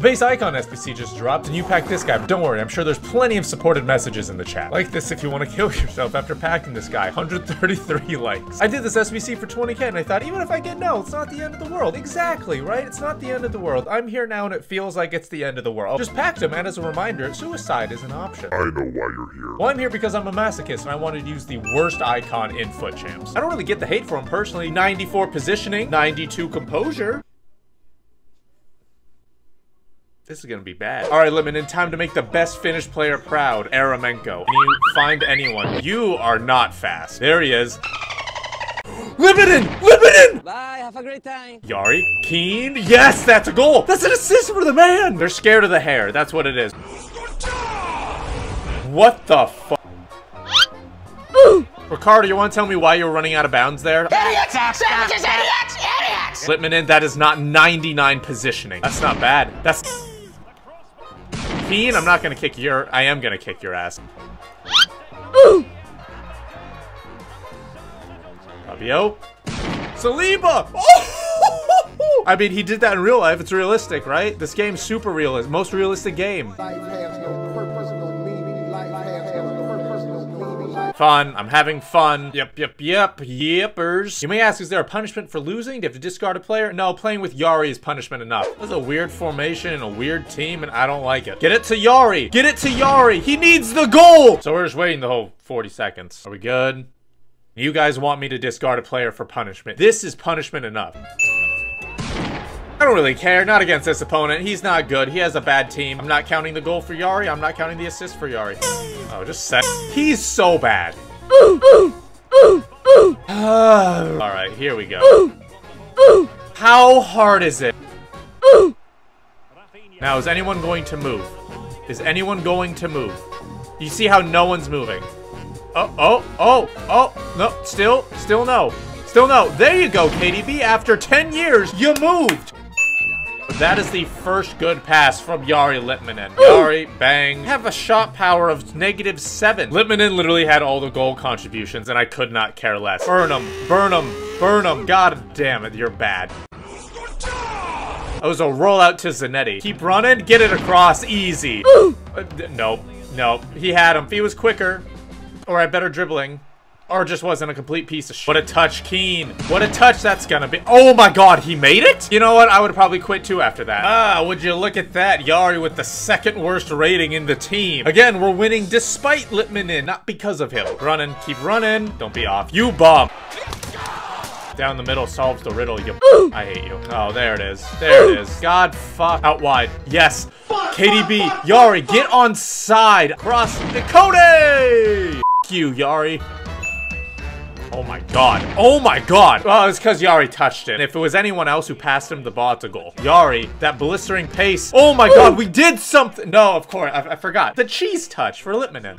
The base icon SBC just dropped and you packed this guy, but don't worry, I'm sure there's plenty of supported messages in the chat. Like this if you want to kill yourself after packing this guy. 133 likes. I did this SBC for 20k and I thought, even if I get no, it's not the end of the world. Exactly, right? It's not the end of the world. I'm here now and it feels like it's the end of the world. Just packed him, and as a reminder, suicide is an option. I know why you're here. Well, I'm here because I'm a masochist and I wanted to use the worst icon in FUT Champs. I don't really get the hate for him personally. 94 positioning, 92 composure. This is gonna be bad. All right, Lemon, in time to make the best Finnish player proud, Aramenko. Can you find anyone? You are not fast. There he is. Limited! Limited! Bye, have a great time. Jari, Keane, yes, that's a goal. That's an assist for the man. They're scared of the hair. That's what it is. What the fuck? Ricardo, you want to tell me why you're running out of bounds there? Idiots! Savages, idiots! Idiots! Litmanen, that is not 99 positioning. That's not bad. That's... Keane, I'm not gonna kick your... I am gonna kick your ass. Fabio. Saliba! Oh! I mean, he did that in real life. It's realistic, right? This game's super realistic. Most realistic game. Fun. I'm having fun. Yep, yep, yep. Yippers. You may ask, is there a punishment for losing? Do you have to discard a player? No, playing with Jari is punishment enough. This is a weird formation and a weird team, and I don't like it. Get it to Jari. Get it to Jari. He needs the goal. So we're just waiting the whole 40 seconds. Are we good? You guys want me to discard a player for punishment. This is punishment enough. I don't really care. Not against this opponent. He's not good. He has a bad team. I'm not counting the goal for Jari. I'm not counting the assist for Jari. Oh, just set. He's so bad. Alright, here we go. How hard is it? Now, is anyone going to move? Is anyone going to move? You see how no one's moving? Oh, oh, oh, oh, no, still, still no. Still no. There you go, KDB. After 10 years, you moved. That is the first good pass from Jari Litmanen. Jari, bang. Have a shot power of negative seven. Litmanen literally had all the goal contributions, and I could not care less. Burn him, burn him, burn him. God damn it, you're bad. That was a rollout to Zanetti. Keep running, get it across, easy. Uh, nope, nope. He had him. He was quicker. Or I better dribbling. Or just wasn't a complete piece of shit. What a touch, Keane. What a touch that's gonna be. Oh my god, he made it? You know what? I would probably quit too after that. Ah, would you look at that? Jari with the second worst rating in the team. Again, we're winning despite Litmanen, not because of him. Running, keep running. Don't be off. You bum. Down the middle solves the riddle, you I hate you. Oh, there it is. There it is. God fuck. Out wide. Yes. KDB. Jari, get on side. Cross. Cody! F you, Jari. Oh my god. Oh my god. Well, it's because Jari touched it. If it was anyone else who passed him the ball, it's a goal. Jari, that blistering pace. Oh my god, we did something. No, of course, I, I forgot. The cheese touch for Litmanen.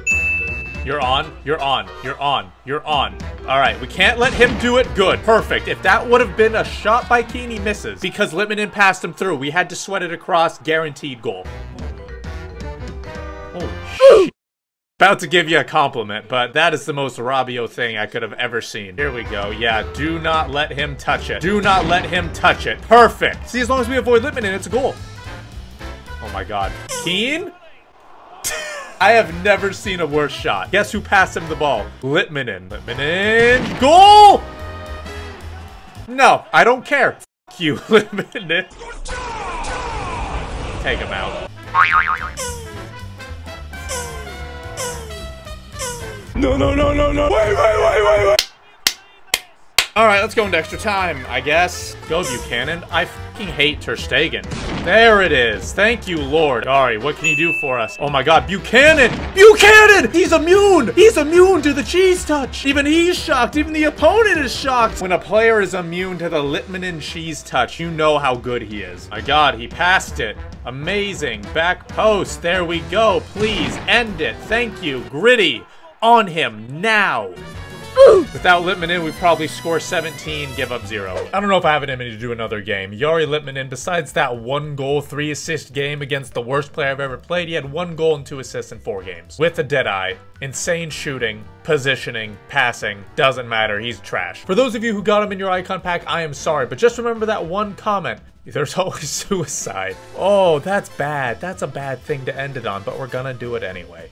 You're on, you're on, you're on, you're on. All right, we can't let him do it good. Perfect. If that would have been a shot by Keane, he misses. Because Litmanen passed him through. We had to sweat it across, guaranteed goal. About to give you a compliment, but that is the most Fabio thing I could have ever seen. Here we go. Yeah, do not let him touch it. Do not let him touch it. Perfect. See, as long as we avoid Litmanen, it's a goal. Oh my god. Keane? I have never seen a worse shot. Guess who passed him the ball? Litmanen. Litmanen. Goal! No, I don't care. F you, Litmanen. Take him out. No, no, no, no, no. Wait, wait, wait, wait, wait. All right, let's go into extra time, I guess. Go Buchanan. I fucking hate Ter Stegen. There it is. Thank you, Lord. Sorry, what can you do for us? Oh my god, Buchanan! Buchanan! He's immune! He's immune to the cheese touch! Even he's shocked. Even the opponent is shocked. When a player is immune to the Litmanen cheese touch, you know how good he is. My god, he passed it. Amazing. Back post. There we go. Please, end it. Thank you. Gritty. On him, now. Without Litmanen, we probably score 17, give up 0. I don't know if I have it in me to do another game. Jari Litmanen, besides that one goal, three assist game against the worst player I've ever played, he had one goal and two assists in four games. With a dead eye, insane shooting, positioning, passing, doesn't matter, he's trash. For those of you who got him in your icon pack, I am sorry, but just remember that one comment. There's always suicide. Oh, that's bad. That's a bad thing to end it on, but we're gonna do it anyway.